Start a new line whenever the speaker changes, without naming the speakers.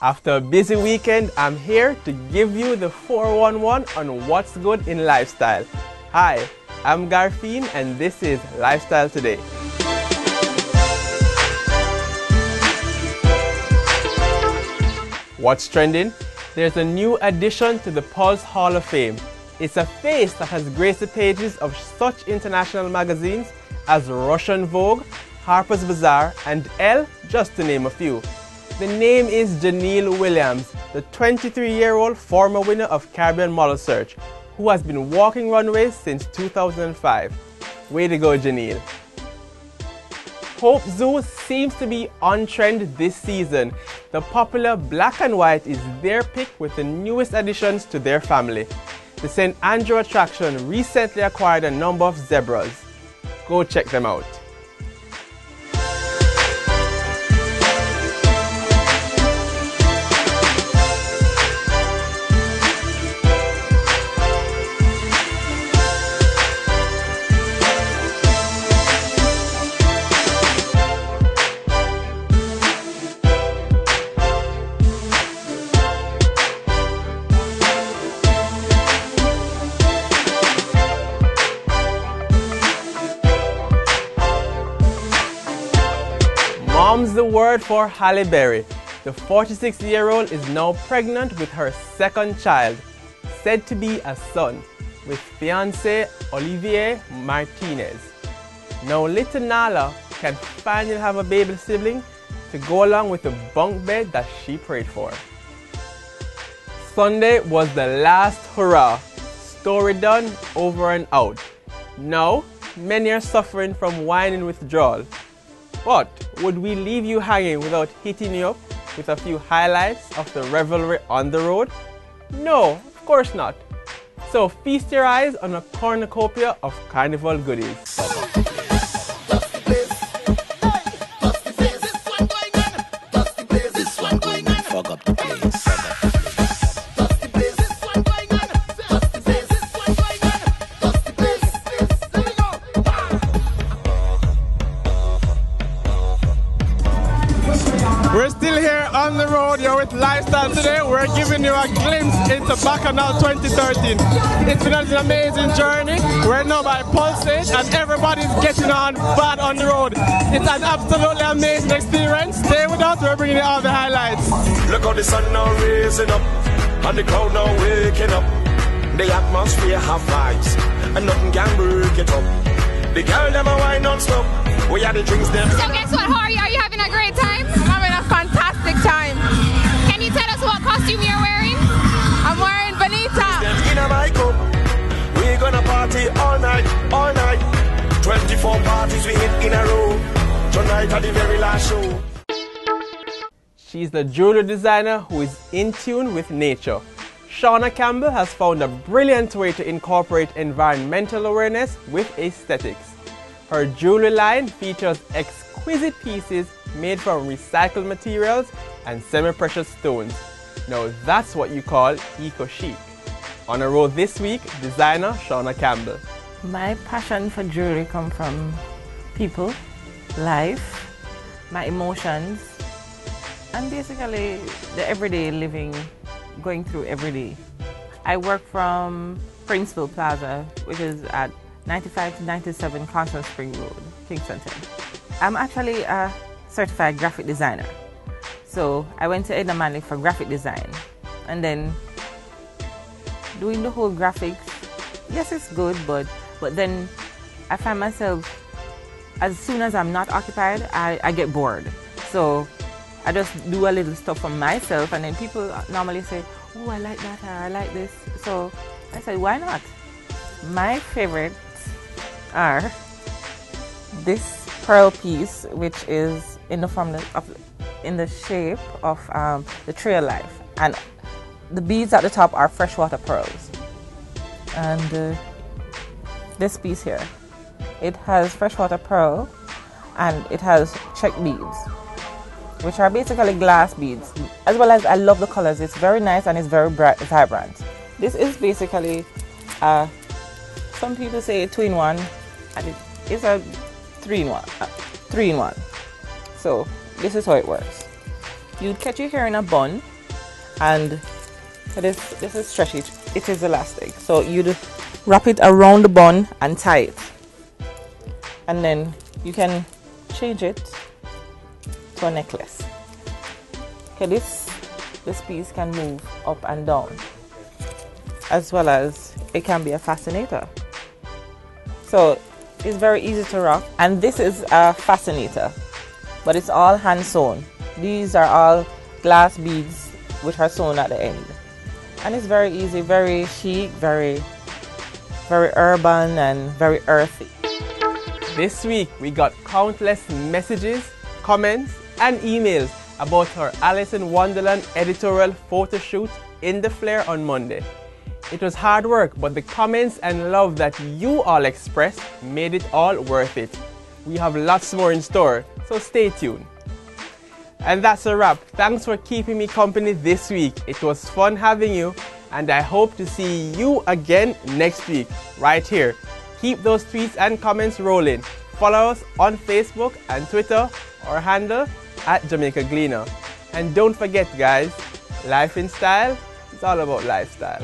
After a busy weekend, I'm here to give you the 411 on what's good in lifestyle. Hi, I'm Garfine and this is Lifestyle Today. What's trending? There's a new addition to the Pulse Hall of Fame. It's a face that has graced the pages of such international magazines as Russian Vogue, Harper's Bazaar, and Elle, just to name a few. The name is Jeneil Williams, the 23 year old former winner of Caribbean Model Search, who has been walking runways since 2005. Way to go, Jeneil. Hope Zoo seems to be on trend this season. The popular black and white is their pick with the newest additions to their family. The St. Andrew attraction recently acquired a number of zebras. Go check them out. Mom's the word for Halle Berry. The 46 year old is now pregnant with her second child, said to be a son, with fiance Olivier Martinez. Now, little Nahla can finally have a baby sibling to go along with the bunk bed that she prayed for. Sunday was the last hurrah. Story done, over and out. Now, many are suffering from whining withdrawal. But would we leave you hanging without hitting you up with a few highlights of the revelry on the road? No, of course not. So feast your eyes on a cornucopia of carnival goodies. On the road. You're with Lifestyle today. We're giving you a glimpse into Bacchanal 2013. It's been an amazing journey. We're now by Pulse and everybody's getting on bad on the road. It's an absolutely amazing experience. Stay with us. We're bringing you all the highlights.
Look how the sun now raising up, and the crowd now waking up. The atmosphere have vibes, and nothing can break it up. The girl them a wine non-stop. We are the drinks them.
So guess what, Hori? Are you having a great time?
Tonight at the very last show.
She's the jewelry designer who is in tune with nature. Shanna Campbell has found a brilliant way to incorporate environmental awareness with aesthetics. Her jewelry line features exquisite pieces made from recycled materials and semi-precious stones. Now that's what you call eco-chic. On a roll this week, designer Shanna Campbell.
My passion for jewelry comes from people, life, my emotions, and basically the everyday living, going through every day. I work from Princeville Plaza, which is at 95 to 97 Constant Spring Road, Kingston. I'm actually a certified graphic designer. So I went to Edna Manley for graphic design. And then doing the whole graphics, yes, it's good, but but then I find myself as soon as I'm not occupied, I, I get bored. So I just do a little stuff for myself, and then people normally say, "Oh, I like that," "I like this." So I said, "Why not?" My favorites are this pearl piece, which is in the form of in the shape of um, the tree of life, and the beads at the top are freshwater pearls. And uh, this piece here, it has freshwater pearl, and it has Czech beads, which are basically glass beads. As well as I love the colors; it's very nice and it's very bright, vibrant. This is basically, uh, some people say two in one, and it is a three in one, uh, three in one. So this is how it works. you'd catch your hair in a bun and this this is stretchy it is elastic so you'd wrap it around the bun and tie it and then you can change it to a necklace. Okay this this piece can move up and down as well as it can be a fascinator. So it's very easy to rock and this is a fascinator but it's all hand sewn these are all glass beads which are sewn at the end. And it's very easy very chic very very urban and very earthy
this week we got countless messages comments and emails about our alice in wonderland editorial photo shoot in the Flair on monday it was hard work, but the comments and love that you all expressed made it all worth it. We have lots more in store, so stay tuned. And that's a wrap. Thanks for keeping me company this week. It was fun having you, and I hope to see you again next week, right here. Keep those tweets and comments rolling. Follow us on Facebook and Twitter, our handle at Jamaica Gleaner. And don't forget, guys, life in style is all about lifestyle.